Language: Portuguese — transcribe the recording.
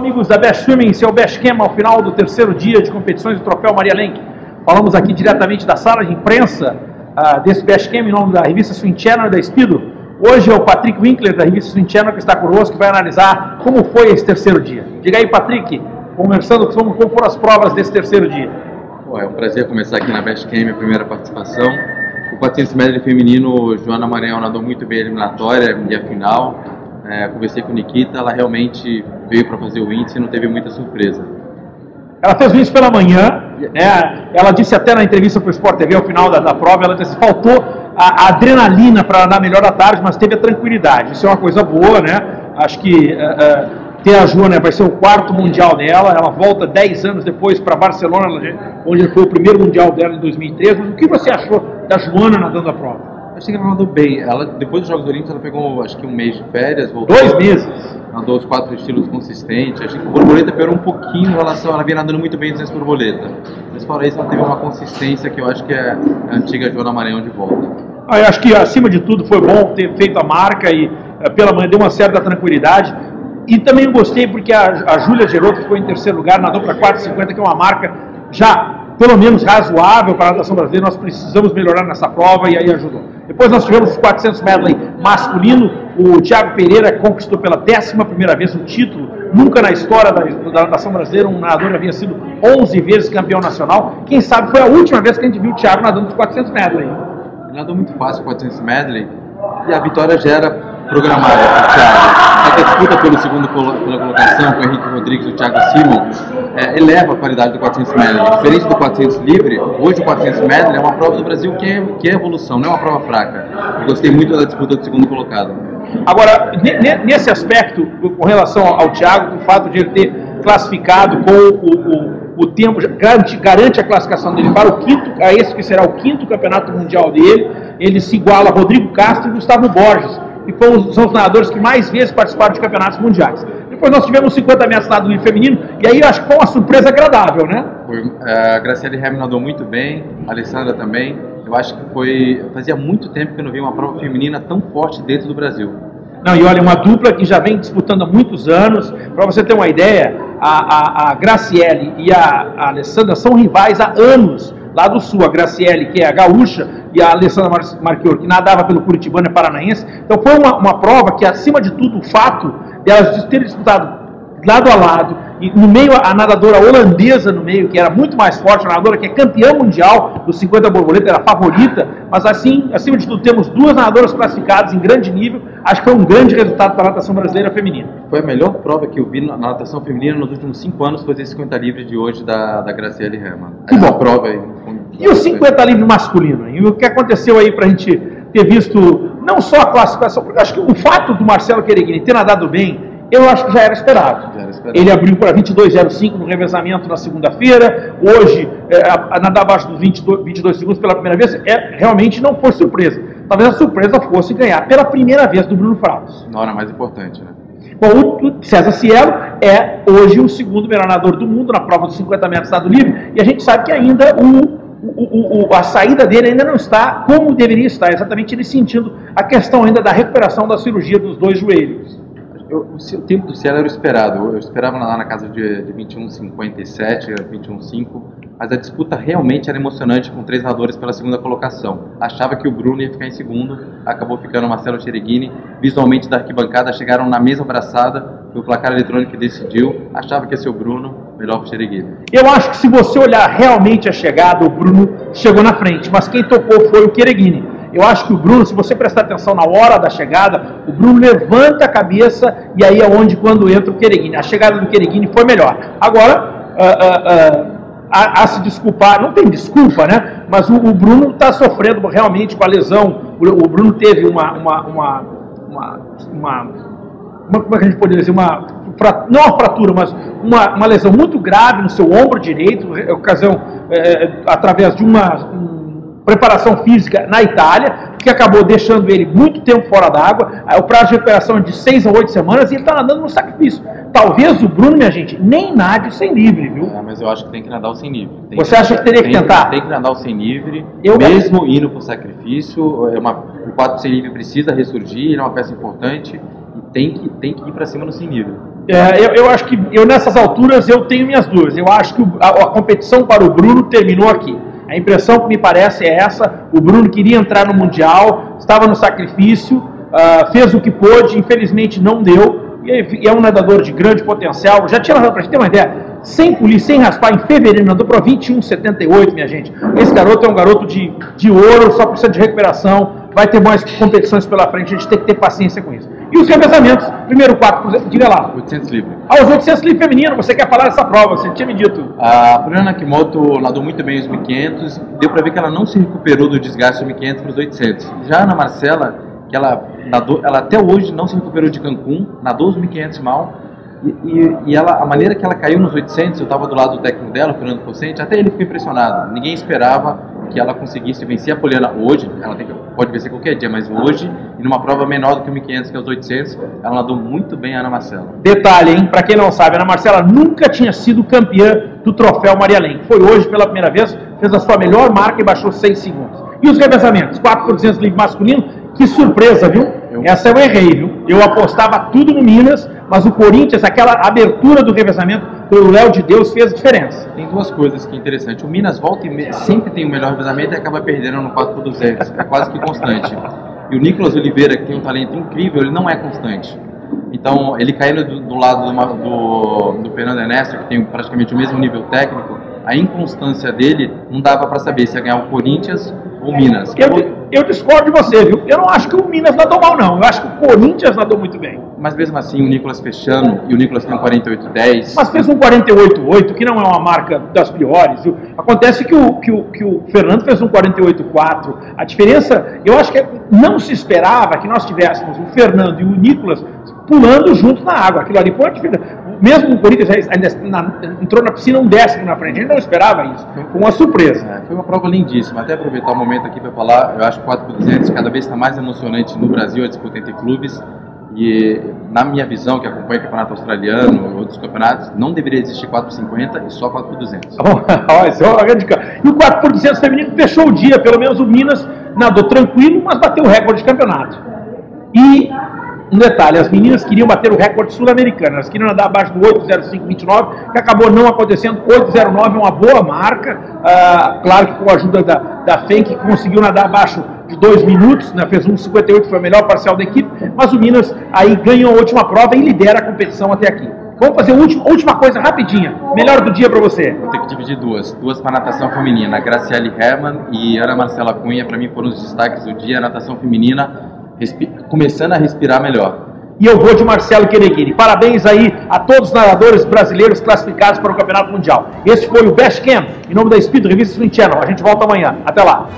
amigos da Best Swimming, seu Best Cam ao final do terceiro dia de competições do Troféu Maria Lenk. Falamos aqui diretamente da sala de imprensa uh, desse Best Cam em nome da revista Swim Channel da Speedo. Hoje é o Patrick Winkler da revista Swim Channel que está conosco e vai analisar como foi esse terceiro dia. Diga aí, Patrick, conversando como foram as provas desse terceiro dia. Pô, é um prazer começar aqui na Best Cam, minha primeira participação. O 400 metros feminino, Joana Maranhão nadou muito bem a eliminatória e a final. É, conversei com a Nikita, ela realmente veio para fazer o índice e não teve muita surpresa. Ela fez o índice pela manhã, né? ela disse até na entrevista para o Sport TV, ao final da, da prova, ela disse faltou a, a adrenalina para andar melhor à tarde, mas teve a tranquilidade. Isso é uma coisa boa, né? Acho que uh, uh, ter a Joana vai ser o quarto mundial dela, ela volta 10 anos depois para Barcelona, onde foi o primeiro mundial dela em 2013. O que você achou da Joana nadando a prova? Achei que ela nadou bem. Ela, depois dos Jogos Olímpicos, ela pegou acho que um mês de férias. Voltou, Dois meses. Nadou os quatro estilos consistentes. Achei que o borboleta piorou um pouquinho em relação. Ela vinha nadando muito bem sem borboleta. Mas fora isso, ela teve uma consistência que eu acho que é a antiga Joana Maranhão de volta. Ah, eu acho que acima de tudo foi bom ter feito a marca e eh, pela manhã deu uma certa tranquilidade. E também gostei porque a, a Júlia Geroto ficou em terceiro lugar, nadou para 4,50, que é uma marca já pelo menos razoável para a natação brasileira. Nós precisamos melhorar nessa prova e aí ajudou. Depois nós tivemos os 400 medley masculino. O Thiago Pereira conquistou pela décima primeira vez o título. Nunca na história da, da natação brasileira um nadador havia sido 11 vezes campeão nacional. Quem sabe foi a última vez que a gente viu o Thiago nadando os 400 medley. Ele nadou muito fácil 400 medley e a vitória já era programada para o Thiago. A disputa pelo segundo pela colocação com o Henrique Rodrigues e o Thiago Simon é, eleva a qualidade do 400 medley. Diferente do 400 livre, hoje o 400 medley é uma prova do Brasil que é, que é evolução, não é uma prova fraca. Eu gostei muito da disputa do segundo colocado. Agora, nesse aspecto, com relação ao Thiago, o fato de ele ter classificado com o, o, o tempo, garante, garante, a classificação dele para o quinto, a esse que será o quinto campeonato mundial dele, ele se iguala a Rodrigo Castro e Gustavo Borges, que foram, são os nadadores que mais vezes participaram de campeonatos mundiais. Depois nós tivemos 50 metros nado livre feminino, e aí eu acho que foi uma surpresa agradável, né? Foi, é, a Graciele Ham nadou muito bem, a Alessandra também. Eu acho que foi. Fazia muito tempo que eu não vi uma prova feminina tão forte dentro do Brasil. Não, e olha, uma dupla que já vem disputando há muitos anos. Para você ter uma ideia, a, a, a Graciele e a, a Alessandra são rivais há anos lá do sul, a Graciele, que é a gaúcha, e a Alessandra Marchior, que nadava pelo Curitibano Paranaense. Então foi uma, uma prova que, acima de tudo, o fato delas terem disputado lado a lado, e no meio a nadadora holandesa no meio, que era muito mais forte, a nadadora que é campeã mundial dos 50 borboleta, era favorita, mas assim, acima de tudo, temos duas nadadoras classificadas em grande nível, acho que foi um grande resultado para a natação brasileira feminina. Foi a melhor prova que eu vi na natação feminina nos últimos cinco anos, foi esse 50 livre de hoje da, da Graciele Herman. Que bom. prova aí. E o 50 livre masculino? E o que aconteceu aí para a gente ter visto não só a classificação, porque acho que o fato do Marcelo Quereguini ter nadado bem, eu acho que já era esperado. Já era esperado. Ele abriu para 22,05 no revezamento na segunda-feira. Hoje, é, abaixo dos 22, 22 segundos pela primeira vez, é, realmente não foi surpresa. Talvez a surpresa fosse ganhar pela primeira vez do Bruno Frauds. Na hora mais importante, né? Bom, o César Cielo é hoje o segundo melhor nadador do mundo na prova dos 50 metros nado livre. E a gente sabe que ainda o o, o, a saída dele ainda não está como deveria estar, exatamente ele sentindo a questão ainda da recuperação da cirurgia dos dois joelhos. Eu, o tempo do Cielo era o esperado. Eu esperava lá na casa de, de 21,57, 21,5, mas a disputa realmente era emocionante com três nadadores pela segunda colocação. Achava que o Bruno ia ficar em segundo, acabou ficando o Marcelo Chereguini. Visualmente da arquibancada chegaram na mesma abraçada, foi o placar eletrônico que decidiu. Achava que ia ser o Bruno, melhor para o Chereguini. Eu acho que se você olhar realmente a chegada, o Bruno chegou na frente, mas quem tocou foi o Chereguini. Eu acho que o Bruno, se você prestar atenção na hora da chegada, o Bruno levanta a cabeça e aí é onde quando entra o Quereguini. A chegada do Quereguini foi melhor. Agora, uh, a, a, se desculpar, não tem desculpa, né? Mas o, o Bruno está sofrendo realmente com a lesão. O, o Bruno teve uma, uma, uma, uma, uma, como é que a gente pode dizer, uma, não uma fratura, mas uma, uma lesão muito grave no seu ombro direito, ocasião é, através de uma, preparação física na Itália, que acabou deixando ele muito tempo fora d'água. O prazo de recuperação é de 6 a 8 semanas e ele está nadando no sacrifício. Talvez o Bruno, minha gente, nem nade sem livre, viu? É, mas eu acho que tem que nadar o sem livre. Tem Você que, acha que teria que tentar? Tem que nadar o sem livre, eu mesmo indo para o sacrifício. É uma, o 4 sem livre precisa ressurgir, ele é uma peça importante e tem que, tem que ir para cima no sem livre. É, eu, eu, acho que eu nessas alturas eu tenho minhas dúvidas. Eu acho que a, a, competição para o Bruno terminou aqui. A impressão que me parece é essa: o Bruno queria entrar no mundial, estava no sacrifício, uh, fez o que pôde, infelizmente não deu. E é um nadador de grande potencial. Já tinha para a gente ter uma ideia sem polir, sem raspar, em fevereiro, andou para 21,78, minha gente. Esse garoto é um garoto de, de ouro, só precisa de recuperação, vai ter mais competições pela frente, a gente tem que ter paciência com isso. E os revezamentos, primeiro 4, diga lá. 800 livre. Ah, os 800 livre feminino, você quer falar dessa prova, você tinha me dito. A Bruna Nakimoto nadou muito bem os 1500, deu para ver que ela não se recuperou do desgaste dos 1500 para os 800. Já a Ana Marcela, que ela nadou, ela até hoje não se recuperou de Cancún, nadou os 1500 mal, e, e, ela, a maneira que ela caiu nos 800, eu estava do lado do técnico dela, o Fernando Pocente, até ele ficou impressionado. Ninguém esperava que ela conseguisse vencer a Poliana hoje, ela tem, pode vencer qualquer dia, mas hoje, e numa prova menor do que o 1500, que é os 800, ela nadou muito bem a Ana Marcela. Detalhe, hein? Para quem não sabe, a Ana Marcela nunca tinha sido campeã do troféu Maria Lenk. Foi hoje pela primeira vez, fez a sua melhor marca e baixou 6 segundos. E os revezamentos? 4 por 200 livre masculino, que surpresa, viu? Eu... Essa eu errei, viu? Eu apostava tudo no Minas, mas o Corinthians, aquela abertura do revezamento pelo Léo de Deus fez diferença. Tem duas coisas que é interessante. O Minas volta e sempre tem o melhor revezamento e acaba perdendo no 4 por 200 é quase que constante. E o Nicolas Oliveira, que tem um talento incrível, ele não é constante. Então, ele caindo do, do lado do, do, do Fernando Ernesto, que tem praticamente o mesmo nível técnico, a inconstância dele não dava para saber se ia ganhar o Corinthians ou Minas. Eu, eu, discordo de você, viu? Eu não acho que o Minas nadou mal, não. Eu acho que o Corinthians nadou muito bem. Mas mesmo assim, o Nicolas fechando, e o Nicolas tem um 48,10. Mas fez um 48,8, que não é uma marca das piores. Viu? Acontece que o, que, o, que o Fernando fez um 48,4. A diferença, eu acho que não se esperava que nós tivéssemos o Fernando e o Nicolas pulando juntos na água. Aquilo ali foi mesmo o Corinthians entrou na piscina um décimo na frente, a gente não esperava isso. Foi uma surpresa. É, foi uma prova lindíssima. Até aproveitar o momento aqui para falar, eu acho que 4 por 200 cada vez está mais emocionante no Brasil, a disputa entre clubes. E na minha visão, que acompanha o campeonato australiano e outros campeonatos, não deveria existir 4x50 e só 4x200. e o 4x200 feminino fechou o dia, pelo menos o Minas nadou tranquilo, mas bateu o recorde de campeonato. E um detalhe, as meninas queriam bater o recorde sul-americano, elas queriam andar abaixo do 8,0529, que acabou não acontecendo. 8,09 é uma boa marca, ah, claro que com a ajuda da, da FEM, que conseguiu nadar abaixo de 2 minutos, né, fez 1,58, foi o melhor parcial da equipe, mas o Minas aí ganhou a última prova e lidera a competição até aqui. Vamos fazer a última, última coisa rapidinha. Melhor do dia para você. Vou ter que dividir duas. Duas para natação feminina. Graciele Herman e Ana Marcela Cunha, para mim, foram os destaques do dia. Natação feminina começando a respirar melhor. E eu vou de Marcelo Quereguini. Parabéns aí a todos os nadadores brasileiros classificados para o Campeonato Mundial. Esse foi o Best Camp, em nome da Speed Revista Swim Channel. A gente volta amanhã. Até lá.